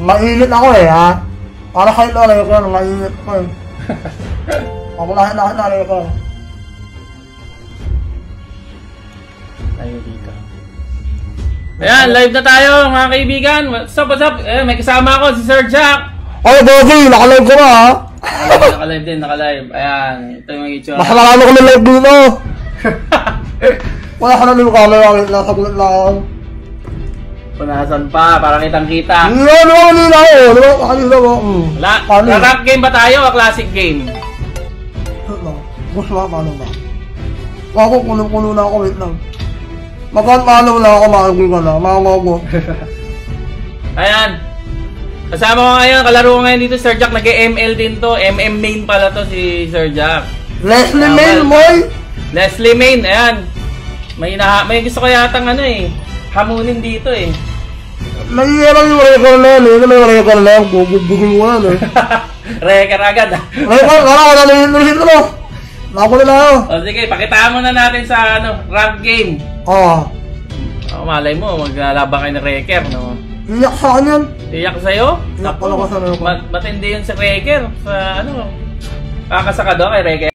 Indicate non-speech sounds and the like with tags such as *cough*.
Mainit ako eh, ha? Para kahit ano ko, mainit ako eh. *laughs* Ako lahat na narin ko. Tayo dito. Ayan, live na tayo mga kaibigan. What's up, what's up? Eh, may kasama ako si Sir Jack. Ay, Bogi, nakalive ko na ha? Nakalive, nakalive din, nakalive. Ayan, ito yung mga itsura. Mas marami ko na live dito. *laughs* Wala ka na wait lang, sagulat lang ako. Punasan pa, para kitang kita. Hindi na ako. Di ba, kanina mo. Hmm. La, rank game ba tayo o classic game? Lang. Gusto ba, paano ba? Ako, kuno-kuno na ako, wait lang. Magkano na ako, makagul ka na, makagago. Ayan. Kasama ko ngayon, kalaro ko ngayon dito Sir Jack. Nag-ML din to. MM main pala to si Sir Jack. Leslie Ah, Mail, well. boy! Leslie main, ayan. May, na, may gusto ko yatang ano eh. Hamunin dito eh. Nahihirap yung na yan eh. Ano yung na yan? Bubugin mo yan eh. Reker agad ah. Record, wala ko na nahihirap ko. Nako na ako. O sige, pakitaan mo na natin sa ano, rank game. Ah, O, malay mo, maglalaban kayo ng Reker, no? iyak sa akin yan. Iyak sa'yo? Iyak pala ko sa Reker. Mat matindi yun si Reker. Sa ano, kakasaka daw kay Reker.